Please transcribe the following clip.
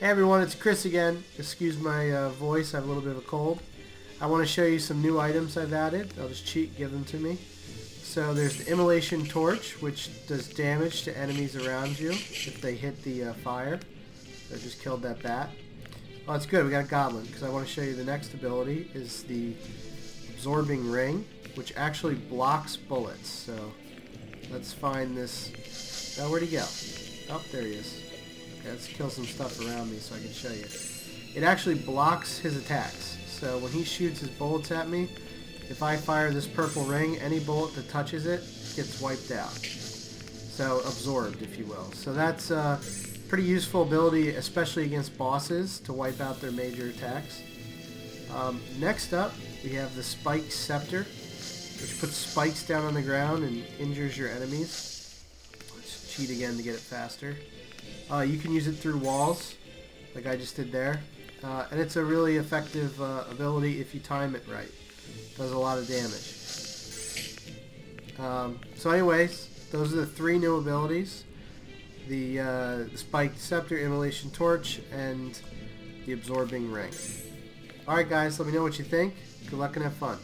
Hey everyone, it's Chris again. Excuse my uh, voice, I have a little bit of a cold. I want to show you some new items I've added. I'll just cheat, give them to me. So there's the Immolation Torch, which does damage to enemies around you if they hit the uh, fire. I just killed that bat. Oh, it's good, we got a Goblin, because I want to show you the next ability is the Absorbing Ring, which actually blocks bullets. So let's find this. Oh, where'd he go? Oh, there he is. Okay, let's kill some stuff around me so I can show you. It actually blocks his attacks. So when he shoots his bullets at me, if I fire this purple ring, any bullet that touches it gets wiped out. So absorbed, if you will. So that's a pretty useful ability, especially against bosses, to wipe out their major attacks. Um, next up, we have the Spike Scepter, which puts spikes down on the ground and injures your enemies. Let's cheat again to get it faster. Uh, you can use it through walls, like I just did there. Uh, and it's a really effective uh, ability if you time it right. Does a lot of damage. Um, so anyways, those are the three new abilities. The, uh, the Spiked Scepter, Immolation Torch, and the Absorbing Ring. Alright guys, let me know what you think. Good luck and have fun.